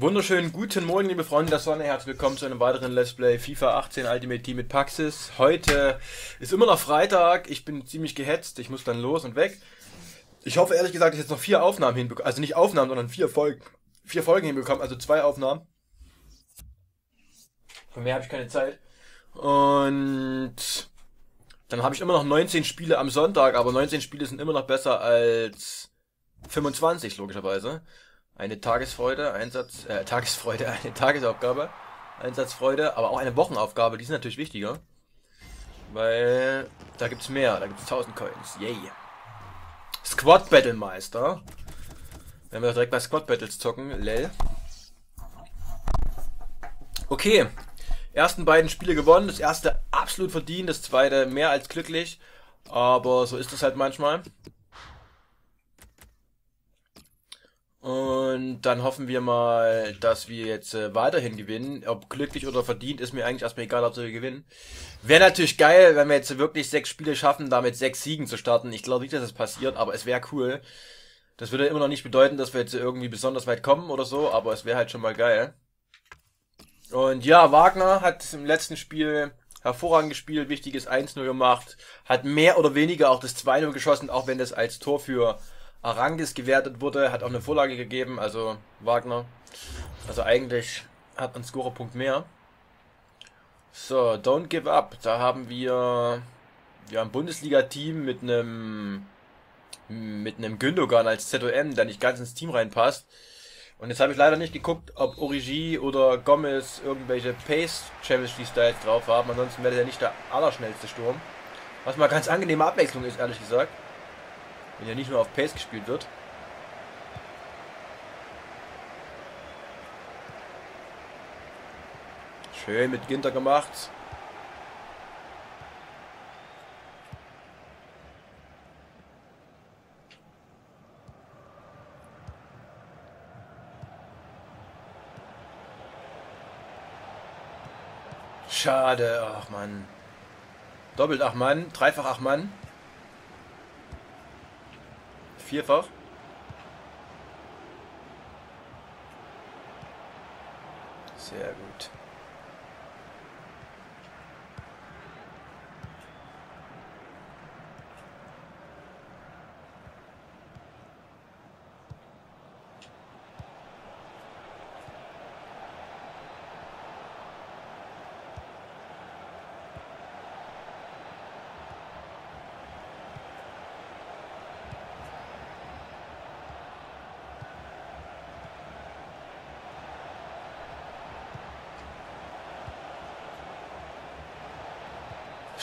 Wunderschönen guten Morgen, liebe Freunde der Sonne. Herzlich willkommen zu einem weiteren Let's Play FIFA 18 Ultimate Team mit Paxis. Heute ist immer noch Freitag. Ich bin ziemlich gehetzt. Ich muss dann los und weg. Ich hoffe ehrlich gesagt, dass ich jetzt noch vier Aufnahmen hinbekomme. Also nicht Aufnahmen, sondern vier Folgen. Vier Folgen hinbekommen. Also zwei Aufnahmen. Von mehr habe ich keine Zeit. Und dann habe ich immer noch 19 Spiele am Sonntag. Aber 19 Spiele sind immer noch besser als 25, logischerweise eine Tagesfreude, Einsatz, äh, Tagesfreude, eine Tagesaufgabe, Einsatzfreude, aber auch eine Wochenaufgabe, die ist natürlich wichtiger. Weil da gibt's mehr, da gibt's 1000 Coins. Yay. Squad Battle Meister. Wenn wir direkt bei Squad Battles zocken, lel. Okay. Ersten beiden Spiele gewonnen. Das erste absolut verdient, das zweite mehr als glücklich. Aber so ist es halt manchmal. Und dann hoffen wir mal, dass wir jetzt äh, weiterhin gewinnen. Ob glücklich oder verdient, ist mir eigentlich erstmal egal, ob wir gewinnen. Wäre natürlich geil, wenn wir jetzt wirklich sechs Spiele schaffen, damit sechs Siegen zu starten. Ich glaube nicht, dass das passiert, aber es wäre cool. Das würde immer noch nicht bedeuten, dass wir jetzt irgendwie besonders weit kommen oder so, aber es wäre halt schon mal geil. Und ja, Wagner hat im letzten Spiel hervorragend gespielt, wichtiges 1-0 gemacht, hat mehr oder weniger auch das 2-0 geschossen, auch wenn das als Tor für Arangis gewertet wurde, hat auch eine Vorlage gegeben, also Wagner. Also eigentlich hat ein Scorerpunkt mehr. So, Don't Give Up. Da haben wir ja, ein Bundesliga-Team mit einem mit einem Gündogan als ZOM, der nicht ganz ins Team reinpasst. Und jetzt habe ich leider nicht geguckt, ob Origi oder Gomez irgendwelche Pace Chemistry Styles drauf haben. Ansonsten wäre der nicht der allerschnellste Sturm. Was mal ganz angenehme Abwechslung ist, ehrlich gesagt. Wenn ja nicht nur auf Pace gespielt wird. Schön mit Ginter gemacht. Schade, ach man. Doppelt ach Mann, dreifach ach Mann. Vierfach. Sehr gut.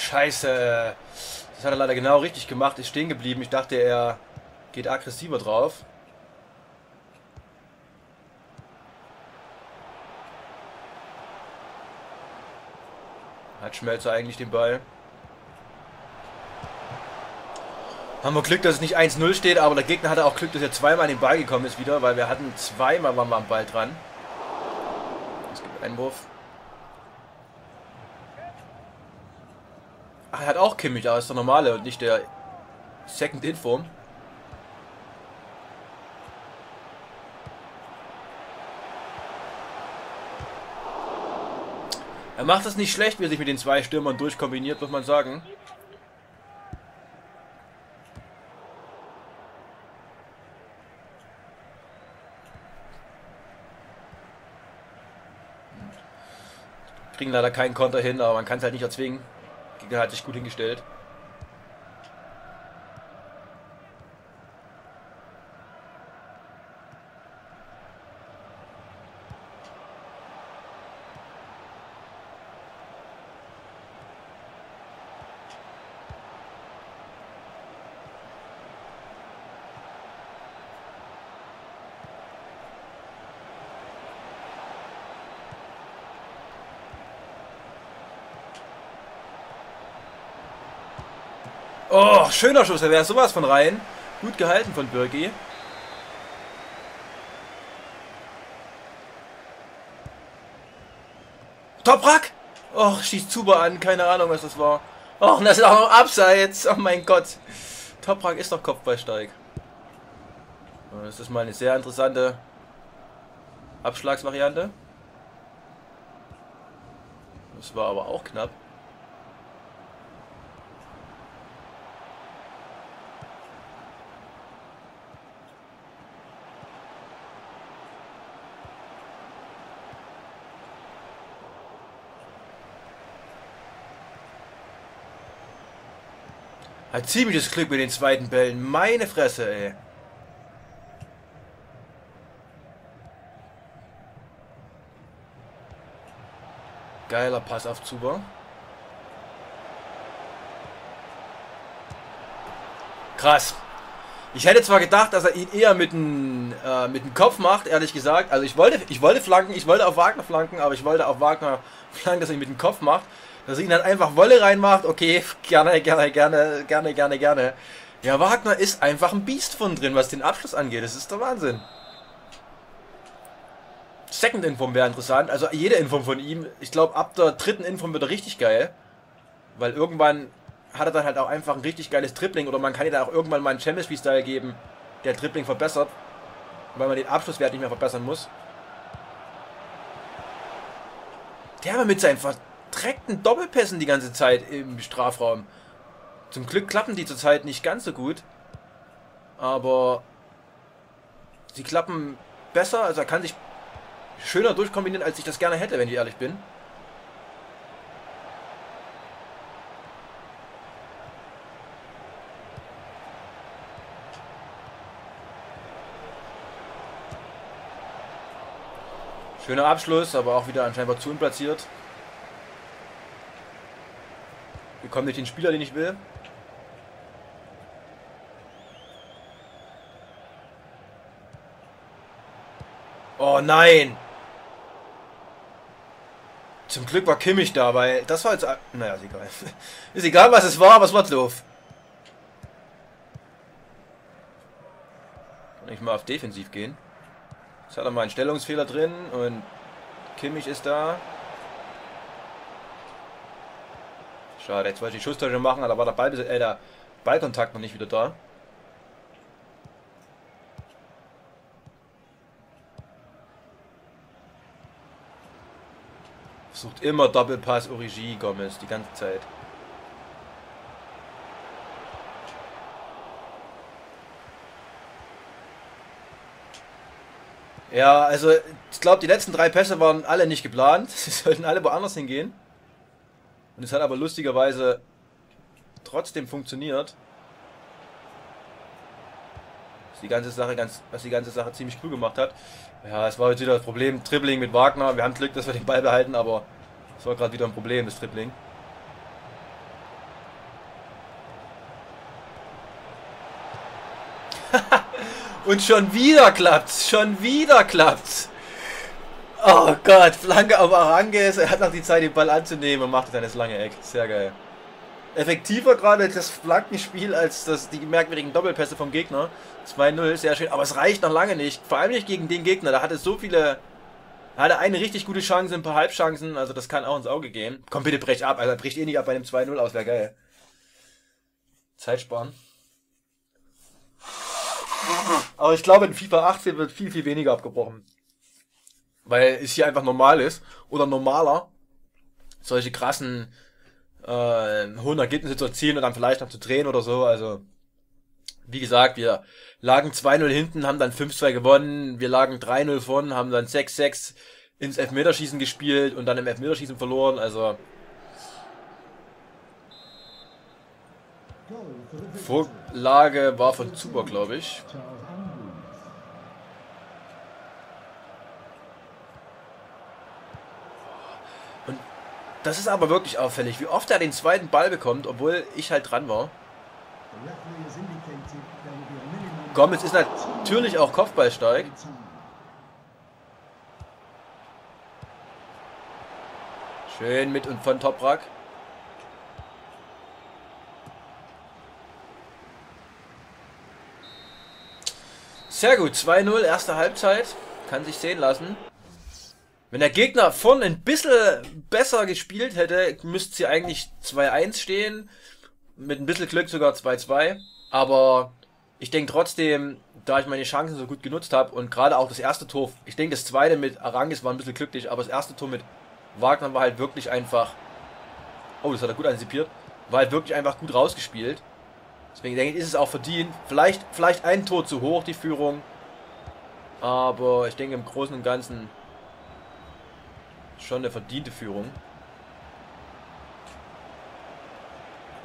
Scheiße. Das hat er leider genau richtig gemacht. Ist stehen geblieben. Ich dachte, er geht aggressiver drauf. Hat Schmelzer eigentlich den Ball. Haben wir Glück, dass es nicht 1-0 steht, aber der Gegner hatte auch Glück, dass er zweimal an den Ball gekommen ist wieder, weil wir hatten zweimal waren wir am Ball dran. Es gibt Einwurf. Auch Kimmich, aber ist der normale und nicht der Second Inform. Er macht das nicht schlecht, wie er sich mit den zwei Stürmern durchkombiniert, muss man sagen. Kriegen leider keinen Konter hin, aber man kann es halt nicht erzwingen. Gegner hat sich gut hingestellt. Oh, schöner Schuss, er wäre sowas von rein. Gut gehalten von Birgi. Toprak! Och, schießt Zuber an, keine Ahnung, was das war. Och, das ist auch noch Abseits. Oh mein Gott. Toprak ist doch Kopfballsteig. Das ist mal eine sehr interessante Abschlagsvariante. Das war aber auch knapp. Hat ziemliches Glück mit den zweiten Bällen. Meine Fresse, ey. Geiler Pass auf Zuber. Krass. Ich hätte zwar gedacht, dass er ihn eher mit dem, äh, mit dem Kopf macht, ehrlich gesagt. Also ich wollte, ich wollte flanken, ich wollte auf Wagner flanken, aber ich wollte auf Wagner flanken, dass er ihn mit dem Kopf macht. Dass er ihn dann einfach Wolle reinmacht, okay, gerne, gerne, gerne, gerne, gerne, gerne. Ja, Wagner ist einfach ein Biest von drin, was den Abschluss angeht. Das ist der Wahnsinn. Second Inform wäre interessant. Also jede Inform von ihm. Ich glaube, ab der dritten Inform wird er richtig geil. Weil irgendwann hat er dann halt auch einfach ein richtig geiles Tripling. Oder man kann ihm dann auch irgendwann mal einen Chemistry-Style geben, der Tripling verbessert. Weil man den Abschlusswert nicht mehr verbessern muss. Der aber mit seinen verdreckten Doppelpässen die ganze Zeit im Strafraum. Zum Glück klappen die zurzeit nicht ganz so gut. Aber sie klappen besser. Also er kann sich schöner durchkombinieren, als ich das gerne hätte, wenn ich ehrlich bin. Schöner Abschluss, aber auch wieder anscheinend zu unplatziert. Bekomme nicht den Spieler, den ich will. Oh nein! Zum Glück war Kimmich da, weil das war jetzt... Naja, ist egal. ist egal, was es war, aber es war doof. Kann ich mal auf defensiv gehen. Jetzt hat er mal einen Stellungsfehler drin und Kimmich ist da. Schade, jetzt wollte ich die Schusstäusche machen, aber war der, Ball, äh, der Ballkontakt noch nicht wieder da. Versucht immer Doppelpass Origi Gomez die ganze Zeit. Ja, also ich glaube, die letzten drei Pässe waren alle nicht geplant. Sie sollten alle woanders hingehen. Und es hat aber lustigerweise trotzdem funktioniert. Was die ganze Sache ganz, was die ganze Sache ziemlich cool gemacht hat. Ja, es war jetzt wieder das Problem, Dribbling mit Wagner. Wir haben Glück, dass wir den Ball behalten, aber es war gerade wieder ein Problem, das Dribbling. Und schon wieder klappt's, schon wieder klappt's. Oh Gott, Flanke auf Aranges. Er hat noch die Zeit, den Ball anzunehmen und macht dann das lange Eck. Sehr geil. Effektiver gerade das Flankenspiel als das, die merkwürdigen Doppelpässe vom Gegner. 2-0, sehr schön. Aber es reicht noch lange nicht. Vor allem nicht gegen den Gegner. Da hatte so viele... Hatte eine richtig gute Chance, ein paar Halbchancen. Also das kann auch ins Auge gehen. Komm bitte, brech ab. Also bricht eh nicht ab bei einem 2-0 aus. Wäre geil. Zeit sparen. Aber ich glaube, in FIFA 18 wird viel, viel weniger abgebrochen. Weil es hier einfach normal ist. Oder normaler. Solche krassen äh, hohen Ergebnisse zu erzielen und dann vielleicht noch zu drehen oder so. Also, wie gesagt, wir lagen 2-0 hinten, haben dann 5-2 gewonnen. Wir lagen 3-0 vorn, haben dann 6-6 ins Elfmeterschießen gespielt und dann im Elfmeterschießen verloren. Also, Vorlage war von Zuber, glaube ich. Und das ist aber wirklich auffällig, wie oft er den zweiten Ball bekommt, obwohl ich halt dran war. Gomez ist natürlich auch Kopfballstark. Schön mit und von Toprak. Sehr gut, 2-0, erste Halbzeit. Kann sich sehen lassen. Wenn der Gegner vorne ein bisschen besser gespielt hätte, müsste sie eigentlich 2-1 stehen. Mit ein bisschen Glück sogar 2-2. Aber Ich denke trotzdem, da ich meine Chancen so gut genutzt habe und gerade auch das erste Tor, ich denke das zweite mit Arangis war ein bisschen glücklich, aber das erste Tor mit Wagner war halt wirklich einfach, oh, das hat er gut antizipiert, war halt wirklich einfach gut rausgespielt. Deswegen denke ich, ist es auch verdient. Vielleicht, vielleicht ein Tor zu hoch, die Führung. Aber ich denke im Großen und Ganzen schon eine verdiente Führung.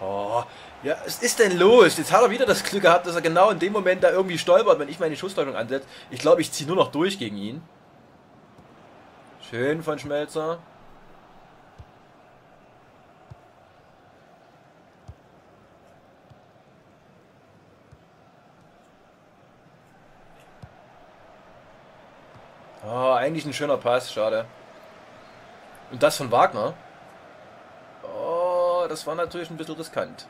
Oh, ja, was ist denn los? Jetzt hat er wieder das Glück gehabt, dass er genau in dem Moment da irgendwie stolpert, wenn ich meine Schussdeutung ansetze. Ich glaube, ich ziehe nur noch durch gegen ihn. Schön von Schmelzer. Oh, eigentlich ein schöner Pass, schade. Und das von Wagner. Oh, das war natürlich ein bisschen riskant.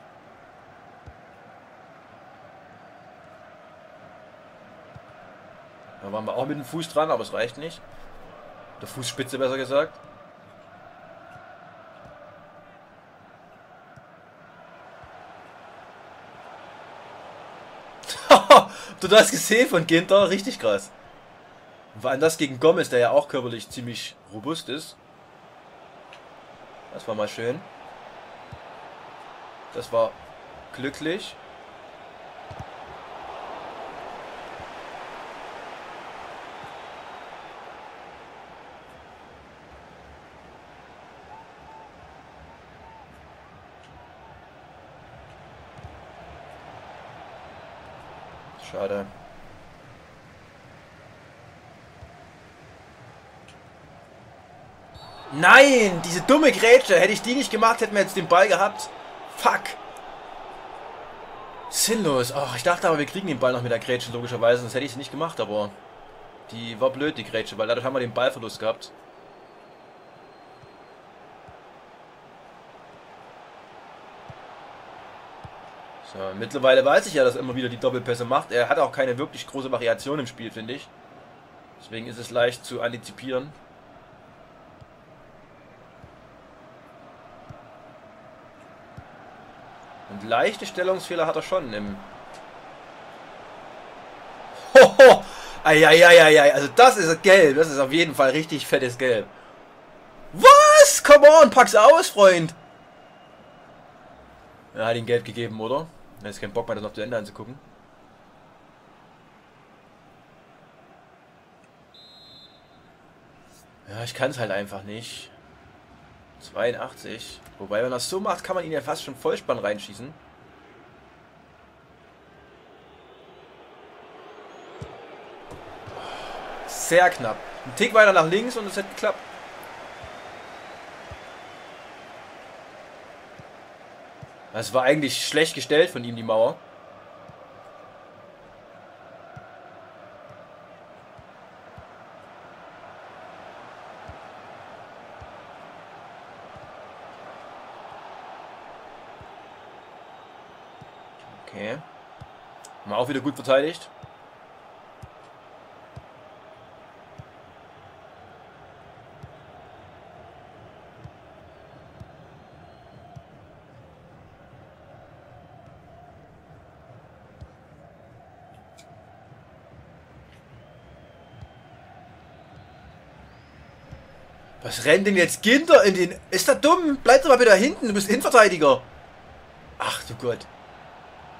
Da waren wir auch mit dem Fuß dran, aber es reicht nicht. Der Fußspitze besser gesagt. du das gesehen von Ginter? Richtig krass. War das gegen Gomez, der ja auch körperlich ziemlich robust ist. Das war mal schön. Das war glücklich. Schade. Nein, diese dumme Grätsche. Hätte ich die nicht gemacht, hätten wir jetzt den Ball gehabt. Fuck. Sinnlos. Oh, ich dachte aber, wir kriegen den Ball noch mit der Grätsche, logischerweise. Das hätte ich nicht gemacht, aber die war blöd, die Grätsche, weil dadurch haben wir den Ballverlust gehabt. So, mittlerweile weiß ich ja, dass er immer wieder die Doppelpässe macht. Er hat auch keine wirklich große Variation im Spiel, finde ich. Deswegen ist es leicht zu antizipieren. Leichte Stellungsfehler hat er schon im... Hoho! Eieieiei, also das ist gelb. Das ist auf jeden Fall richtig fettes Gelb. Was? Come on, pack's aus, Freund. Er hat ihn Geld gegeben, oder? Er hat keinen Bock mehr, das noch zu Ende anzugucken. Ja, ich kann es halt einfach nicht. 82. Wobei, wenn er das so macht, kann man ihn ja fast schon Vollspann reinschießen. Sehr knapp. Ein Tick weiter nach links und es hätte geklappt. Es war eigentlich schlecht gestellt von ihm, die Mauer. Okay. Mal auch wieder gut verteidigt. Was rennt denn jetzt Ginter in den... Ist das dumm? Bleib doch mal wieder hinten. Du bist Innenverteidiger. Ach du Gott.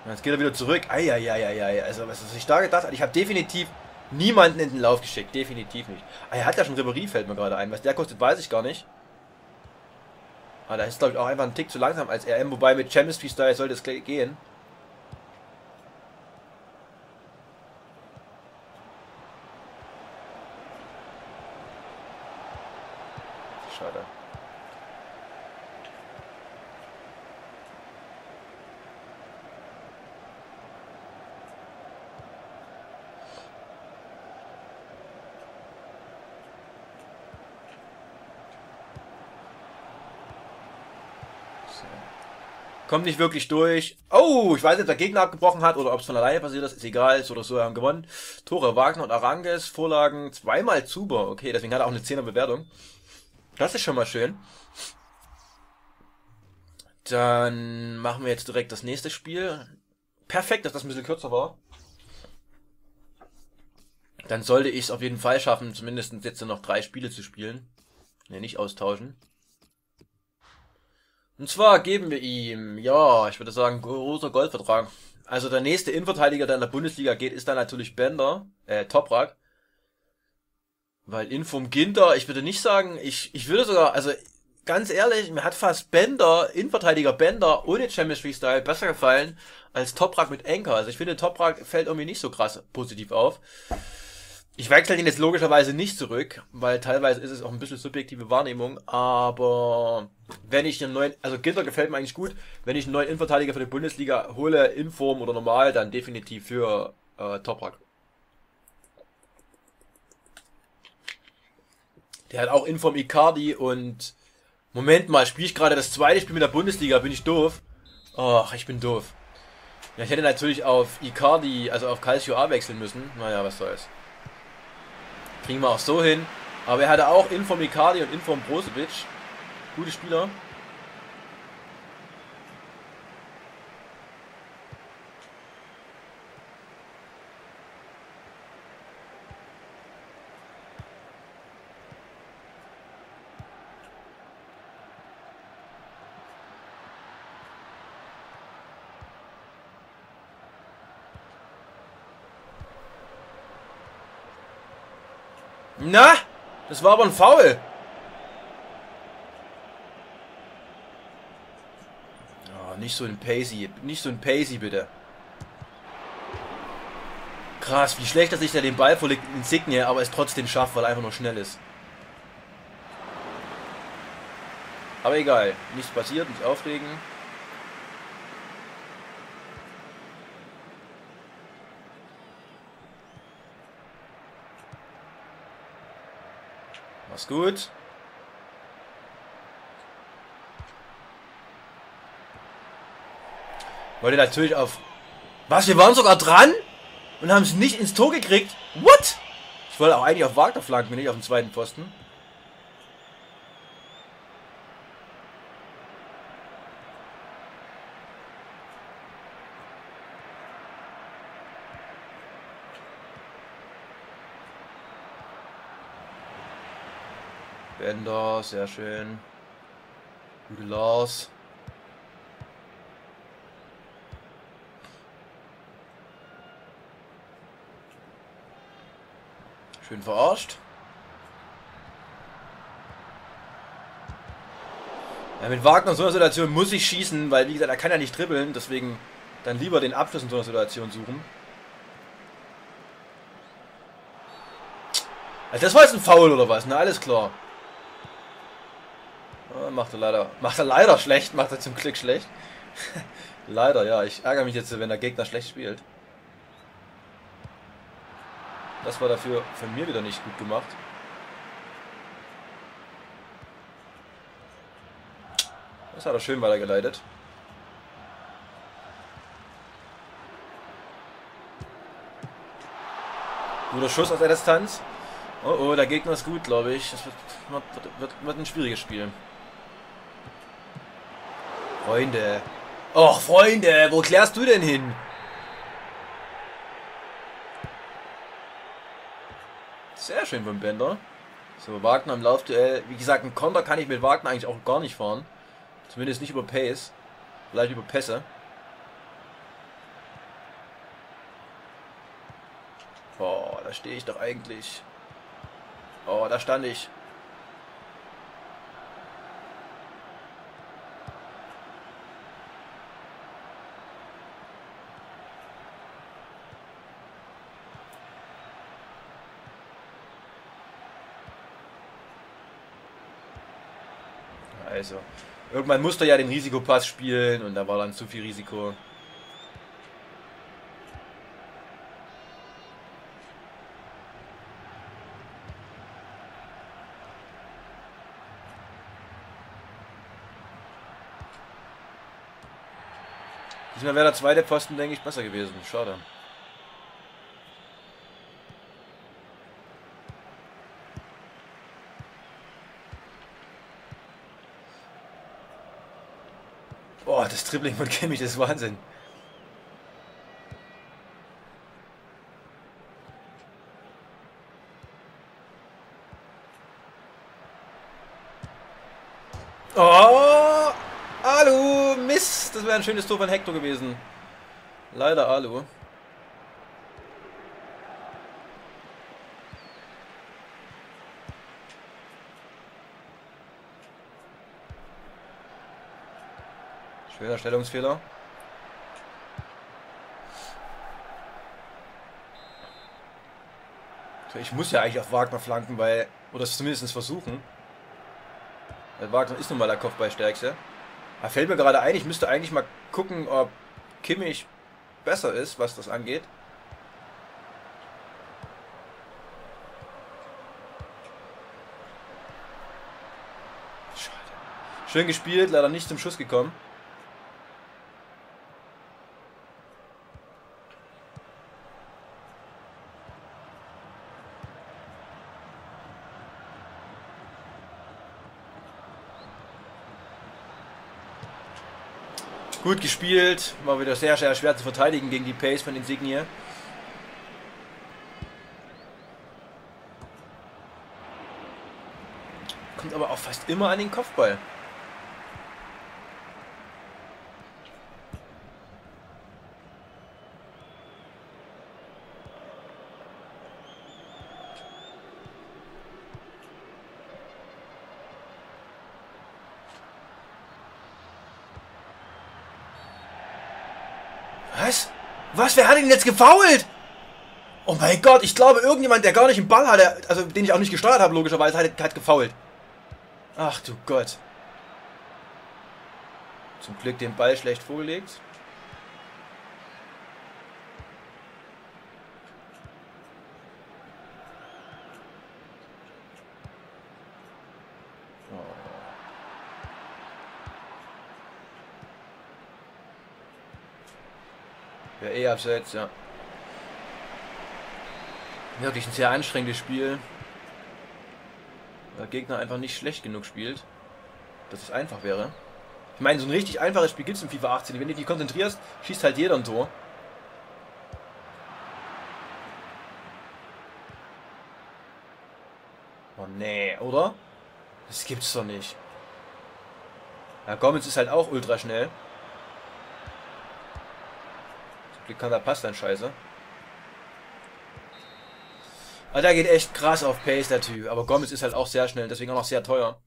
Jetzt geht er wieder zurück. Eieieiei. Also, was ich da gedacht habe, ich habe definitiv niemanden in den Lauf geschickt. Definitiv nicht. Ah, er hat ja schon Ribery, fällt mir gerade ein. Was der kostet, weiß ich gar nicht. Ah, da ist, glaube ich, auch einfach ein Tick zu langsam als RM. Wobei mit Chemistry Style sollte es gehen. Schade. Kommt nicht wirklich durch. Oh, ich weiß nicht, ob der Gegner abgebrochen hat oder ob es von alleine passiert ist. Ist egal, so oder so, wir haben gewonnen. Tore Wagner und Aranges, Vorlagen zweimal Zuber. Okay, deswegen hat er auch eine 10er Bewertung. Das ist schon mal schön. Dann machen wir jetzt direkt das nächste Spiel. Perfekt, dass das ein bisschen kürzer war. dann sollte ich es auf jeden Fall schaffen, zumindest jetzt noch drei Spiele zu spielen. Ne, nicht austauschen. Und zwar geben wir ihm, ja, ich würde sagen, großer Goldvertrag. Also der nächste Innenverteidiger, der in der Bundesliga geht, ist dann natürlich Bender, äh, Toprak. Weil Inform Ginter, ich würde nicht sagen, ich, ich würde sogar, also ganz ehrlich, mir hat fast Bender, Innenverteidiger Bender ohne Champions League Style besser gefallen als Toprak mit Enker. Also ich finde, Toprak fällt irgendwie nicht so krass positiv auf. Ich wechsle ihn jetzt logischerweise nicht zurück, weil teilweise ist es auch ein bisschen subjektive Wahrnehmung, aber wenn ich einen neuen, also Ginter gefällt mir eigentlich gut, wenn ich einen neuen Innenverteidiger für die Bundesliga hole, in Form oder normal, dann definitiv für äh, Toprak. Der hat auch Inform Icardi und Moment mal, spiele ich gerade das zweite Spiel mit der Bundesliga, bin ich doof? Ach, ich bin doof. Ja, ich hätte natürlich auf Icardi, also auf Calcio A wechseln müssen. Naja, was soll's. Kriegen wir auch so hin. Aber er hatte auch Inform Icardi und Inform Brozovic. Gute Spieler. Na, das war aber ein Foul. Oh, nicht so ein Pacey, nicht so ein Pacey bitte. Krass, wie schlecht, dass ich da den Ball vorlegt Insigne, aber es trotzdem schafft, weil er einfach nur schnell ist. Aber egal, nichts passiert, nicht aufregen. Mach's gut. Wollte natürlich auf... Was, wir waren sogar dran? Und haben es nicht ins Tor gekriegt? What? Ich wollte auch eigentlich auf Wagner flanken, nicht auf dem zweiten Pfosten. Bender, sehr schön. Gute Lars. Schön verarscht. Ja, mit Wagner in so einer Situation muss ich schießen, weil wie gesagt, er kann ja nicht dribbeln, deswegen dann lieber den Abschluss in so einer Situation suchen. Also das war jetzt ein Foul oder was? Na, alles klar. Macht er leider, macht er leider schlecht, macht er zum Glück schlecht. leider, ja. Ich ärgere mich jetzt, wenn der Gegner schlecht spielt. Das war dafür von mir wieder nicht gut gemacht. Das hat er schön weitergeleitet. Guter Schuss aus der Distanz. Oh oh, der Gegner ist gut, glaube ich. Das wird, wird, wird, wird ein schwieriges Spiel. Freunde. Och, Freunde, wo klärst du denn hin? Sehr schön vom Bender. So, Wagner im Laufduell. Wie gesagt, ein Konter kann ich mit Wagner eigentlich auch gar nicht fahren. Zumindest nicht über Pace. Vielleicht über Pässe. Boah, da stehe ich doch eigentlich. Oh, da stand ich. Also, irgendwann musste er ja den Risikopass spielen und da war dann zu viel Risiko. Diesmal wäre der zweite Posten, denke ich, besser gewesen. Schade. Dribbling von Kimmich ist Wahnsinn. Oh! Alu! Mist! Das wäre ein schönes Tor von Hector gewesen. Leider Alu. Schwerer Stellungsfehler. Ich muss ja eigentlich auf Wagner flanken, weil. Oder zumindest versuchen. Weil Wagner ist nun mal der Kopfballstärkste. Da fällt mir gerade ein, ich müsste eigentlich mal gucken, ob Kimmich besser ist, was das angeht. Schade. Schön gespielt, leider nicht zum Schuss gekommen. Gut gespielt, war wieder sehr, sehr schwer zu verteidigen gegen die Pace von Insignie. Kommt aber auch fast immer an den Kopfball. Was? Was? Wer hat ihn jetzt gefault? Oh mein Gott, ich glaube, irgendjemand, der gar nicht einen Ball hatte, also den ich auch nicht gesteuert habe, logischerweise, hat, hat gefault. Ach du Gott. Zum Glück den Ball schlecht vorgelegt. Eh abseits, ja. Wirklich ein sehr anstrengendes Spiel. Der Gegner einfach nicht schlecht genug spielt. Dass es einfach wäre. Ich meine, so ein richtig einfaches Spiel gibt es in FIFA 18. Wenn du dich konzentrierst, schießt halt jeder ein Tor. Oh nee, oder? Das gibt's doch nicht. Ja, Gomez ist halt auch ultra schnell. Wie kann der Pass dann scheiße? Aber der geht echt krass auf Pace, der Typ. Aber Gomez ist halt auch sehr schnell, deswegen auch noch sehr teuer.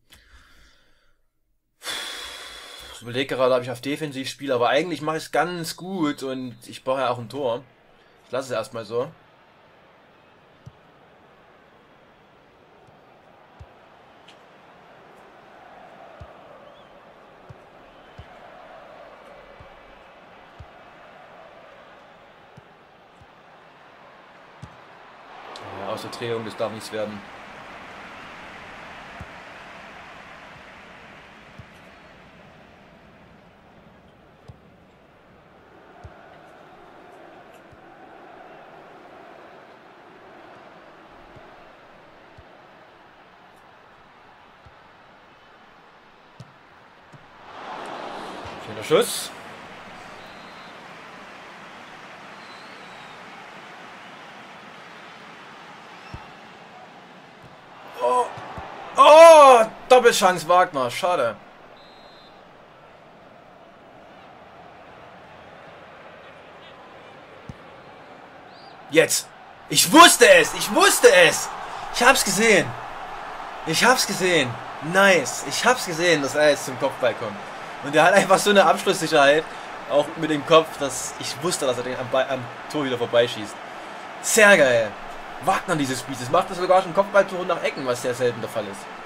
Ich überlege gerade, ob ich auf Defensiv spiele, aber eigentlich mache ich es ganz gut und ich brauche ja auch ein Tor. Ich lasse es erstmal so. Drehung, das darf nichts werden. Schöner Schuss. Doppelchance Wagner, schade. Jetzt. Ich wusste es, ich wusste es. Ich hab's gesehen. Ich hab's gesehen. Nice. Ich hab's gesehen, dass er jetzt zum Kopfball kommt. Und er hat einfach so eine Abschlusssicherheit, auch mit dem Kopf, dass ich wusste, dass er den am, am Tor wieder vorbeischießt. Sehr geil. Wagner dieses Spiel. Das macht er sogar schon Kopfballtore nach Ecken, was sehr selten der Fall ist.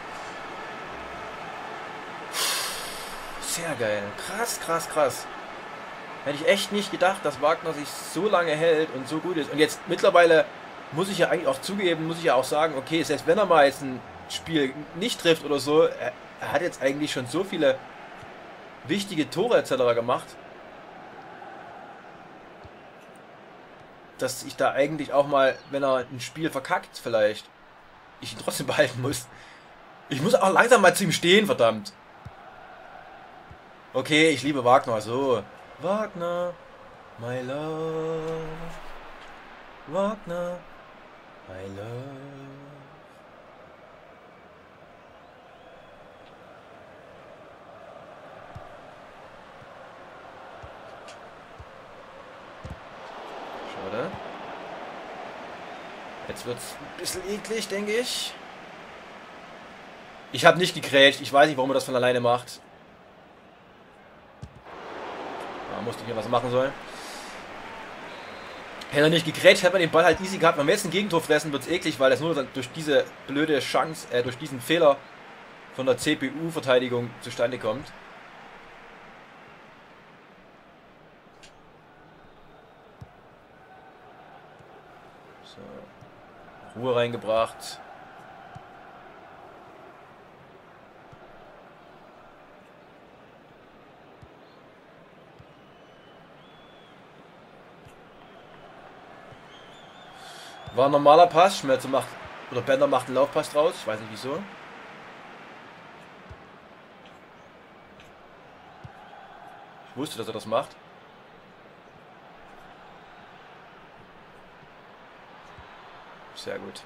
Sehr geil. Krass, krass, krass. Hätte ich echt nicht gedacht, dass Wagner sich so lange hält und so gut ist. Und jetzt mittlerweile muss ich ja eigentlich auch zugeben, muss ich ja auch sagen, okay, selbst wenn er mal jetzt ein Spiel nicht trifft oder so, er, hat jetzt eigentlich schon so viele wichtige Tore etc. gemacht, dass ich da eigentlich auch mal, wenn er ein Spiel verkackt vielleicht, ich ihn trotzdem behalten muss. Ich muss auch langsam mal zu ihm stehen, verdammt. Okay, ich liebe Wagner, so. Wagner, my love. Wagner, my love. Schade. Jetzt wird's ein bisschen eklig, denke ich. Ich habe nicht gekrätscht. Ich weiß nicht, warum er das von alleine macht. Musste hier was machen sollen. Hätte er nicht gegrätscht, hätte man den Ball halt easy gehabt. Wenn wir jetzt ein Gegentor fressen, wird es eklig, weil das nur durch diese blöde Chance, äh, durch diesen Fehler von der CPU-Verteidigung zustande kommt. So. Ruhe reingebracht. War ein normaler Pass. Schmelzer macht. Oder Bender macht einen Laufpass draus. Ich weiß nicht wieso. Ich wusste, dass er das macht. Sehr gut.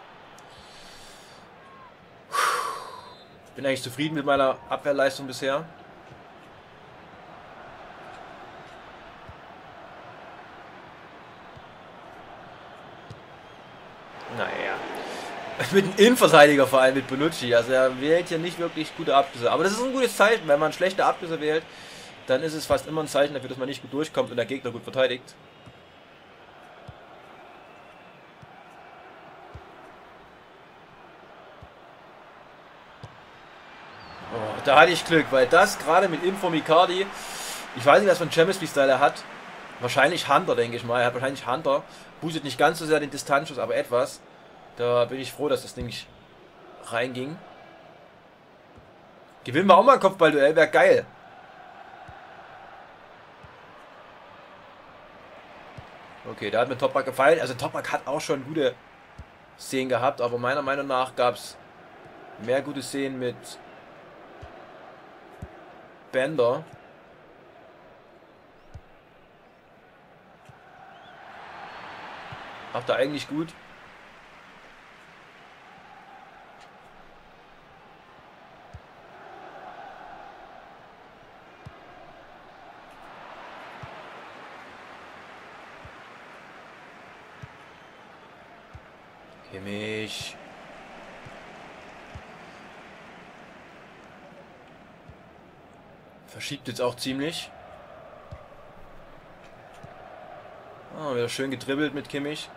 Bin eigentlich zufrieden mit meiner Abwehrleistung bisher. Mit einem Innenverteidiger vor allem mit Bonucci. Also er wählt hier nicht wirklich gute Abschlüsse. Aber das ist ein gutes Zeichen. Wenn man schlechte Abschlüsse wählt, dann ist es fast immer ein Zeichen dafür, dass man nicht gut durchkommt und der Gegner gut verteidigt. Oh, da hatte ich Glück, weil das gerade mit Info Micardi, ich weiß nicht, was für ein Champions League-Style er hat. Wahrscheinlich Hunter, denke ich mal. Er hat wahrscheinlich Hunter. Boostet nicht ganz so sehr den Distanzschuss, aber etwas. Da bin ich froh, dass das Ding nicht reinging. Gewinnen wir auch mal ein Kopfballduell, wäre geil. Okay, da hat mir Toprak gefallen. Also Toprak hat auch schon gute Szenen gehabt, aber meiner Meinung nach gab es mehr gute Szenen mit Bender. Macht er eigentlich gut. Kimmich. Verschiebt jetzt auch ziemlich. Ah, wieder schön gedribbelt mit Kimmich.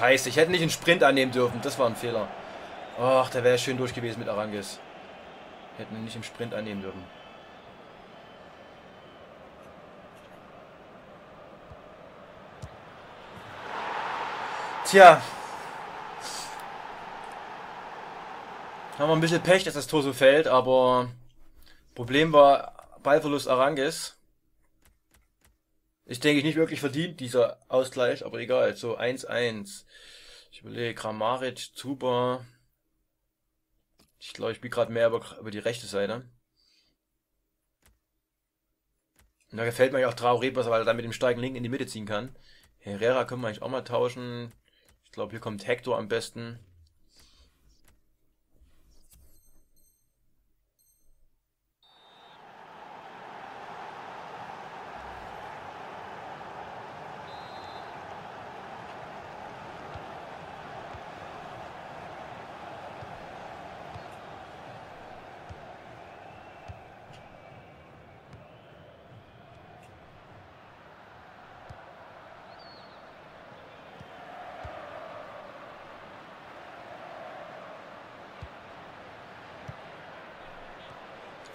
Scheiße, ich hätte nicht einen Sprint annehmen dürfen. Das war ein Fehler. Ach, der wäre schön durch gewesen mit Arangis. Hätten ihn nicht im Sprint annehmen dürfen. Tja. Haben wir ein bisschen Pech, dass das Tor so fällt, aber Problem war Ballverlust Arangis. Ist, denke ich, nicht wirklich verdient, dieser Ausgleich, aber egal. So 1-1. Ich überlege, Kramaric, Zuber. Ich glaube, ich spiele gerade mehr über, über die rechte Seite. Und da gefällt mir auch Traoré besser, weil er dann mit dem starken Link in die Mitte ziehen kann. Herrera können wir eigentlich auch mal tauschen. Ich glaube, hier kommt Hector am besten.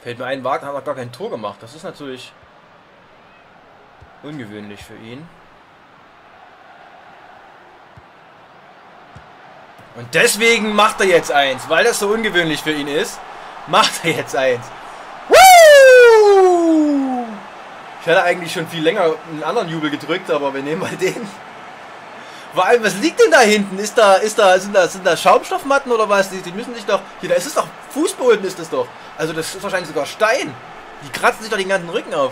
Fällt mir ein, Wagner hat noch gar kein Tor gemacht. Das ist natürlich ungewöhnlich für ihn. Und deswegen macht er jetzt eins, weil das so ungewöhnlich für ihn ist. Macht er jetzt eins. Ich hätte eigentlich schon viel länger einen anderen Jubel gedrückt, aber wir nehmen mal den. Vor allem, was liegt denn da hinten? Ist da, ist da, sind da, sind da Schaumstoffmatten oder was? Die, die müssen sich doch. Hier, da ist es doch. Fußboden ist das doch. Also das ist wahrscheinlich sogar Stein. Die kratzen sich doch den ganzen Rücken auf.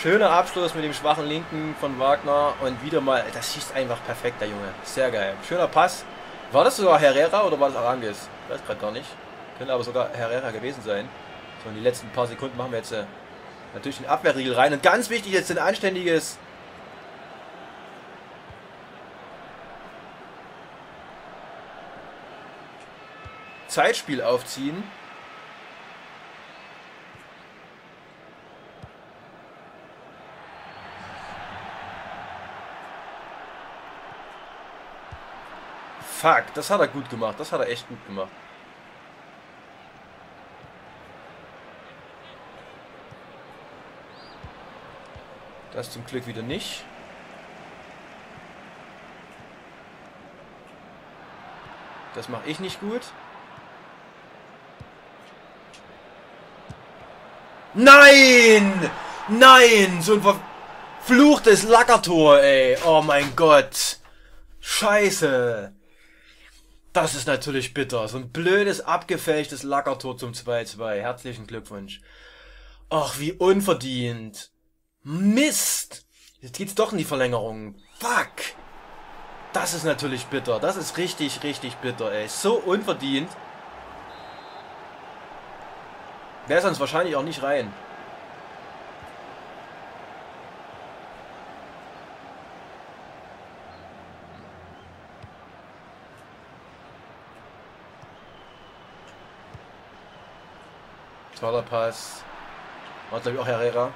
Schöner Abschluss mit dem schwachen Linken von Wagner und wieder mal, das schießt einfach perfekt, der Junge. Sehr geil. Schöner Pass. War das sogar Herrera oder war das Arangis? Ich weiß gerade gar nicht. Könnte aber sogar Herrera gewesen sein. So, in die letzten paar Sekunden machen wir jetzt äh, natürlich den Abwehrriegel rein. Und ganz wichtig, jetzt ein anständiges Zeitspiel aufziehen. Fuck, das hat er gut gemacht. Das hat er echt gut gemacht. Das zum Glück wieder nicht. Das mache ich nicht gut. Nein! Nein! So ein verfluchtes Lackertor, ey. Oh mein Gott. Scheiße. Das ist natürlich bitter. So ein blödes, abgefälschtes Lackertor zum 2-2. Herzlichen Glückwunsch. Ach, wie unverdient. Mist! Jetzt geht's doch in die Verlängerung. Fuck! Das ist natürlich bitter. Das ist richtig, richtig bitter, ey. So unverdient. Wäre sonst wahrscheinlich auch nicht rein. Toller Pass. War glaube ich auch Herrera.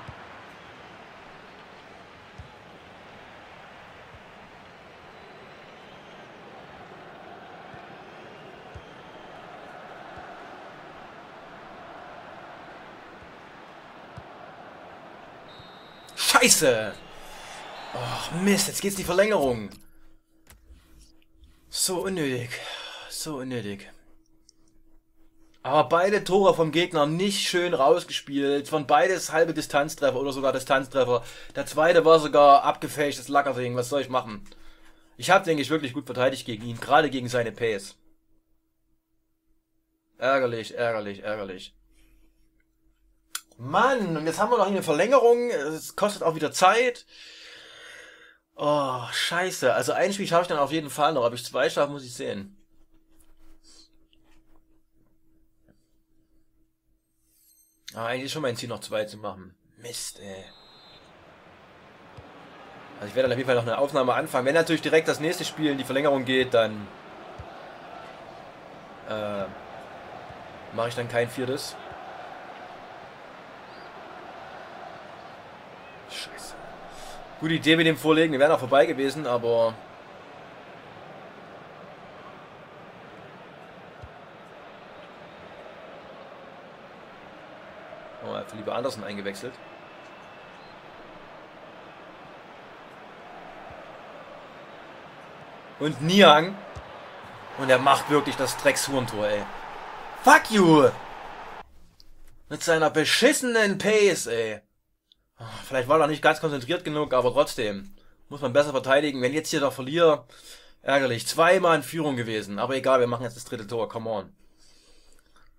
Scheiße! Oh, Mist, jetzt geht's die Verlängerung. So unnötig. So unnötig. Aber beide Tore vom Gegner nicht schön rausgespielt. Von beides halbe Distanztreffer oder sogar Distanztreffer. Der zweite war sogar abgefälschtes Lackerding. Was soll ich machen? Ich habe, denke ich, wirklich gut verteidigt gegen ihn. Gerade gegen seine Pace. Ärgerlich, ärgerlich, ärgerlich. Mann, und jetzt haben wir noch eine Verlängerung. Es kostet auch wieder Zeit. Oh, scheiße. Also ein Spiel schaffe ich dann auf jeden Fall noch. Ob ich zwei schaffe, muss ich sehen. Aber eigentlich ist schon mein Ziel, noch zwei zu machen. Mist, ey. Also ich werde dann auf jeden Fall noch eine Aufnahme anfangen. Wenn natürlich direkt das nächste Spiel in die Verlängerung geht, dann äh, mache ich dann kein viertes. Scheiße. Gute Idee mit dem Vorlegen. Wir wären auch vorbei gewesen, aber für Lieber Andersen eingewechselt. Und Niang. Und er macht wirklich das Dreckshurentor, ey. Fuck you! Mit seiner beschissenen Pace, ey. Vielleicht war er nicht ganz konzentriert genug, aber trotzdem. Muss man besser verteidigen. Wenn jetzt hier der Verlierer... Ärgerlich. Zweimal in Führung gewesen. Aber egal, wir machen jetzt das dritte Tor. Come on.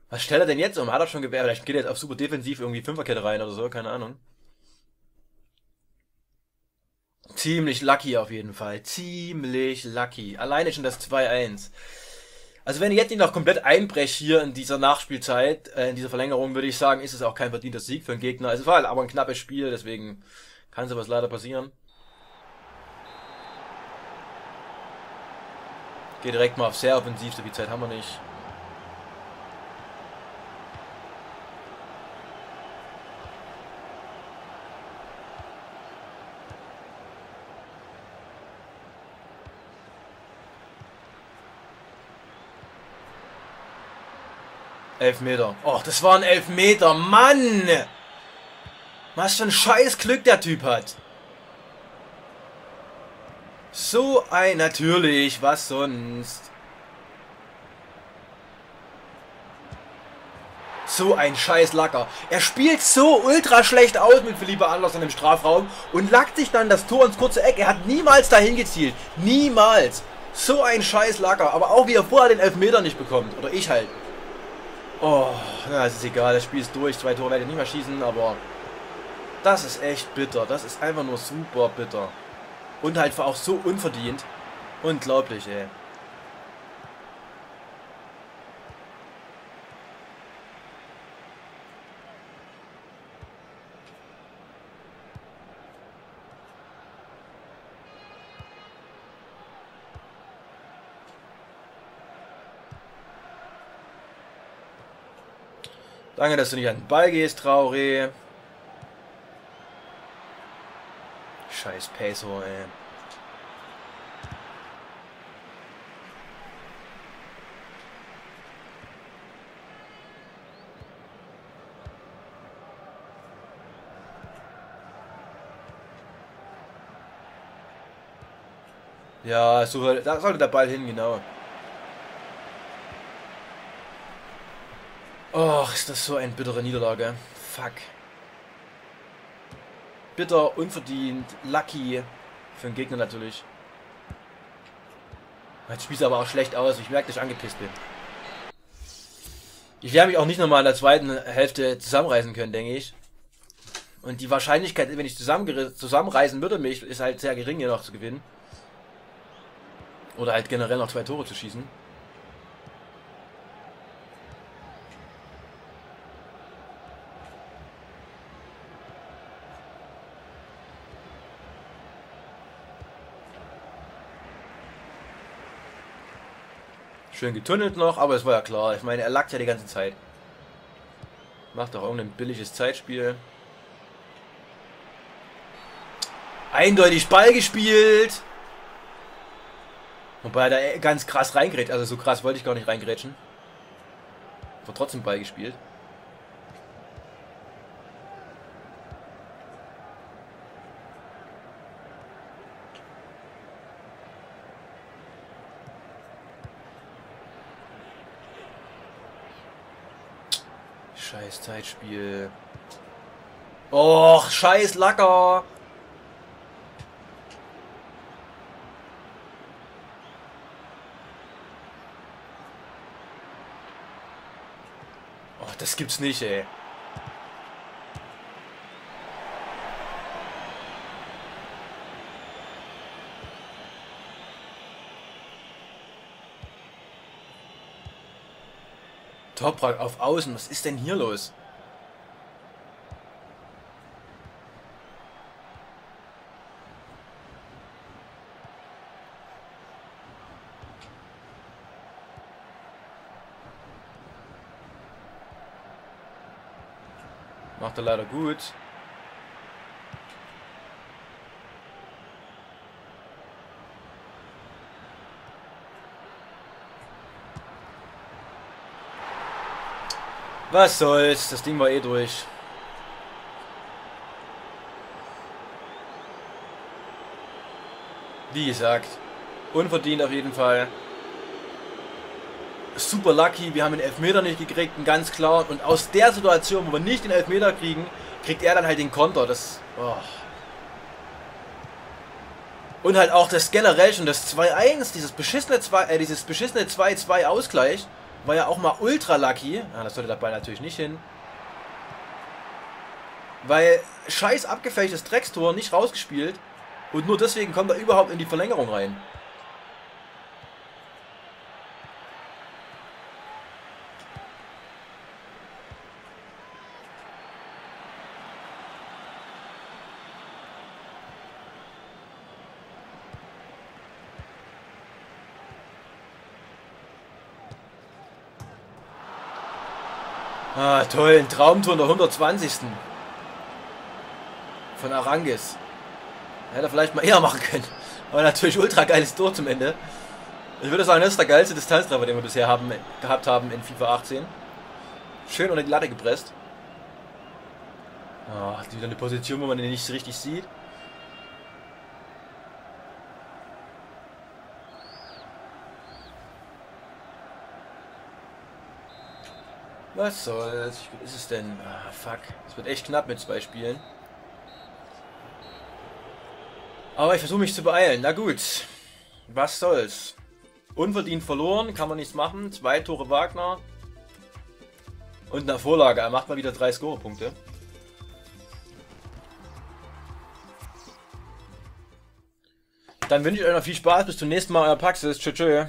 Was stellt er denn jetzt um? Hat er schon gewährt? Vielleicht geht er jetzt auf super defensiv irgendwie Fünferkette rein oder so, keine Ahnung. Ziemlich lucky auf jeden Fall. Ziemlich lucky. Alleine schon das 2-1. Also wenn ich jetzt nicht noch komplett einbreche hier in dieser Nachspielzeit, äh, in dieser Verlängerung, würde ich sagen, ist es auch kein verdienter Sieg für den Gegner. Also es war halt aber ein knappes Spiel, deswegen kann sowas leider passieren. Geht direkt mal auf sehr offensiv, so viel Zeit haben wir nicht. Elfmeter. Och, das war ein Elfmeter. Mann! Was für ein scheiß Glück der Typ hat. So ein... Natürlich, was sonst? So ein scheiß Lacker. Er spielt so ultra schlecht aus mit Philippe Andersson im Strafraum und lackt sich dann das Tor ins kurze Eck. Er hat niemals dahin gezielt. Niemals. So ein scheiß Lacker. Aber auch wie er vorher den Elfmeter nicht bekommt. Oder ich halt. Oh, na, es ist egal, das Spiel ist durch. Zwei Tore werde ich nicht mehr schießen, aber Das ist echt bitter. Das ist einfach nur super bitter. Und halt auch so unverdient. Unglaublich, ey. Danke, dass du nicht an den Ball gehst, Trauri. Scheiß Peso, ey. Ja, so, da sollte der Ball hin, genau. Och, ist das so eine bittere Niederlage. Fuck. Bitter, unverdient, lucky. Für den Gegner natürlich. Jetzt spielt aber auch schlecht aus. Ich merke, dass ich angepisst bin. Ich werde mich auch nicht nochmal in der zweiten Hälfte zusammenreißen können, denke ich. Und die Wahrscheinlichkeit, wenn ich zusammenreisen würde, mich ist halt sehr gering, hier noch zu gewinnen. Oder halt generell noch zwei Tore zu schießen. Schön getunnelt noch, aber es war ja klar. Ich meine, er lag ja die ganze Zeit. Macht doch irgendein billiges Zeitspiel. Eindeutig Ball gespielt. Wobei er ganz krass reingrätscht. Also so krass wollte ich gar nicht reingrätschen. Aber trotzdem Ball gespielt. Scheiß Zeitspiel. Och, scheiß Lacker. Och, das gibt's nicht, ey. Toprak auf Außen. Was ist denn hier los? Macht er leider gut. Was soll's, das Ding war eh durch. Wie gesagt, unverdient auf jeden Fall. Super lucky, wir haben den Elfmeter nicht gekriegt, ganz klar. Und aus der Situation, wo wir nicht den Elfmeter kriegen, kriegt er dann halt den Konter. Das. Oh. Und halt auch das generell schon das 2-1, dieses beschissene 2, äh, dieses beschissene 2-2 Ausgleich. War ja auch mal ultra lucky. Ja, das sollte der Ball natürlich nicht hin. Weil scheiß abgefälschtes Dreckstor nicht rausgespielt. Und nur deswegen kommt er überhaupt in die Verlängerung rein. Ah, toll, ein Traumtor in der 120. Von Arangis. Hätte er vielleicht mal eher machen können. Aber natürlich ultra geiles Tor zum Ende. Ich würde sagen, das ist der geilste Distanztreffer, den wir bisher haben, gehabt haben in FIFA 18. Schön unter die Latte gepresst. Oh, wieder eine Position, wo man den nicht so richtig sieht. Was soll's? Wie gut ist es denn? Ah, fuck. Es wird echt knapp mit zwei Spielen. Aber ich versuche mich zu beeilen. Na gut. Was soll's? Unverdient verloren, kann man nichts machen. Zwei Tore Wagner. Und eine Vorlage. Er macht mal wieder drei Scorepunkte. Dann wünsche ich euch noch viel Spaß. Bis zum nächsten Mal, euer Paxis. Tschö, tschö.